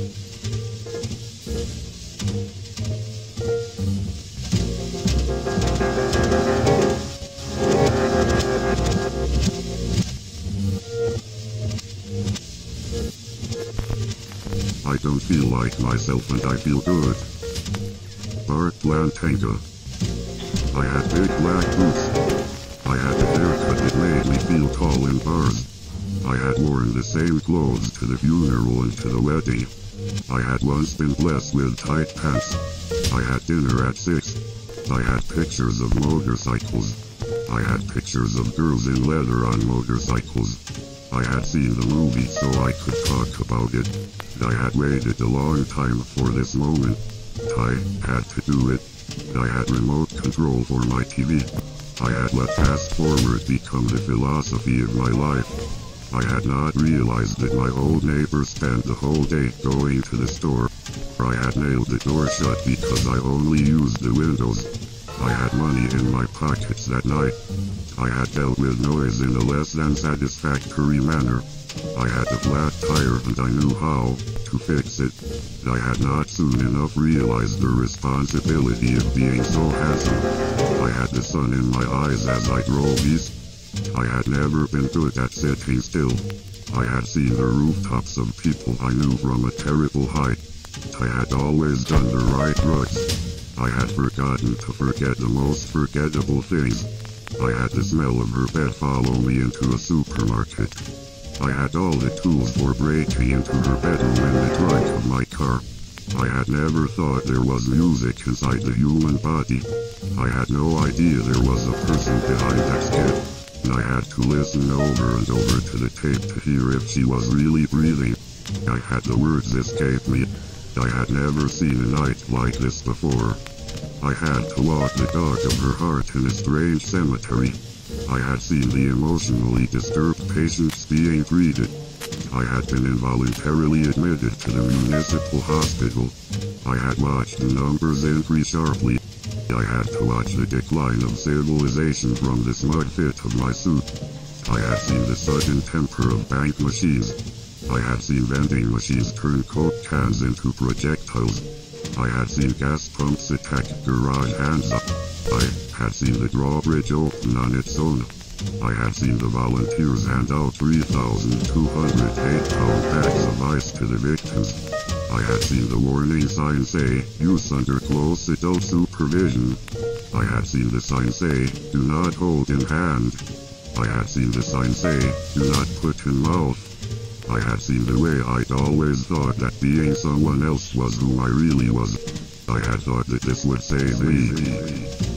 I don't feel like myself and I feel good. Bart Plantenga. I had big black boots. I had a haircut that made me feel tall and bars. I had worn the same clothes to the funeral and to the wedding. I had once been blessed with tight pants. I had dinner at 6. I had pictures of motorcycles. I had pictures of girls in leather on motorcycles. I had seen the movie so I could talk about it. I had waited a long time for this moment. I had to do it. I had remote control for my TV. I had let fast forward become the philosophy of my life. I had not realized that my old neighbor spent the whole day going to the store. I had nailed the door shut because I only used the windows. I had money in my pockets that night. I had dealt with noise in a less than satisfactory manner. I had a flat tire and I knew how to fix it. I had not soon enough realized the responsibility of being so handsome. I had the sun in my eyes as I drove east. I had never been to that city still. I had seen the rooftops of people I knew from a terrible height. I had always done the right drugs. I had forgotten to forget the most forgettable things. I had the smell of her bed follow me into a supermarket. I had all the tools for breaking into her bedroom in the trunk of my car. I had never thought there was music inside the human body. I had no idea there was a person behind I had to listen over and over to the tape to hear if she was really breathing. I had the words escape me. I had never seen a night like this before. I had to walk the dog of her heart in a strange cemetery. I had seen the emotionally disturbed patients being treated. I had been involuntarily admitted to the municipal hospital. I had watched the numbers increase sharply. I had to watch the decline of civilization from the smug fit of my suit. I had seen the sudden temper of bank machines. I had seen vending machines turn coke cans into projectiles. I had seen gas pumps attack garage hands up. I had seen the drawbridge open on its own. I had seen the volunteers hand out 3,208 pound bags of ice to the victims. I had seen the warning sign say, use under close adult supervision. I had seen the sign say, do not hold in hand. I had seen the sign say, do not put in mouth. I had seen the way I'd always thought that being someone else was who I really was. I had thought that this would save me.